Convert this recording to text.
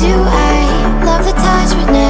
do I love the touch with now